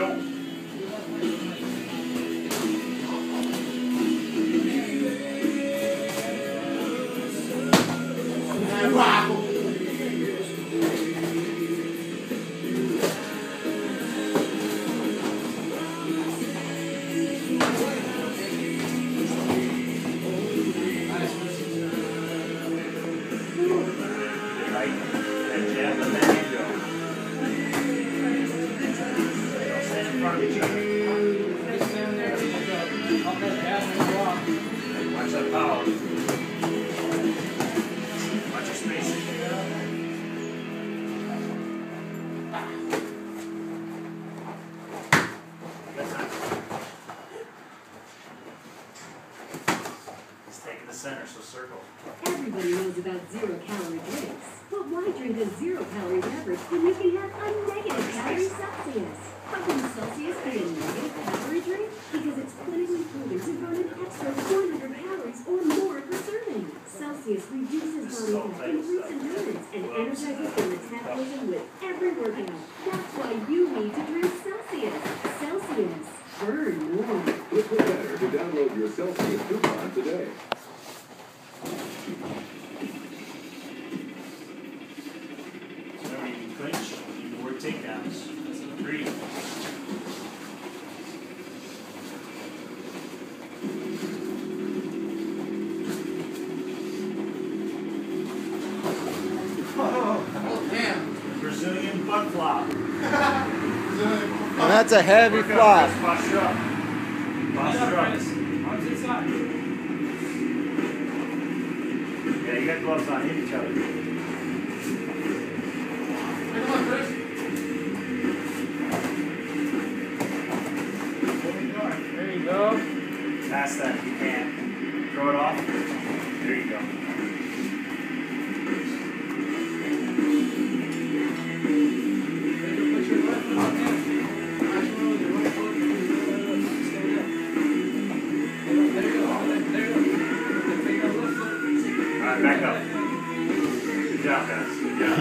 don't center, so circle. Everybody knows about zero calorie drinks. But why drink a zero calorie beverage when you can have a negative calorie Celsius? How can Celsius be a negative calorie drink? Because it's clinically proven to burn an extra 400 calories or more per serving. Celsius reduces body fat, improves endurance, and energizes your metabolism with every workout. That's why you need to drink Celsius. Celsius. Burn more. Look for better to download your Celsius coupon today. Remember, you. Three. Brazilian butt flop. And that's a heavy flop. up, Posture up. Posture up. Onto the side. Yeah, you got gloves on, hit each other. Come on, Chris. There you go. Pass that if you can. Throw it off. There you go. Alright, back up. Good job, guys. Good job.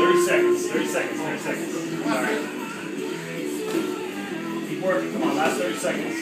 Thirty seconds. Thirty seconds. Thirty seconds. Alright. Keep working. Come on, last thirty seconds.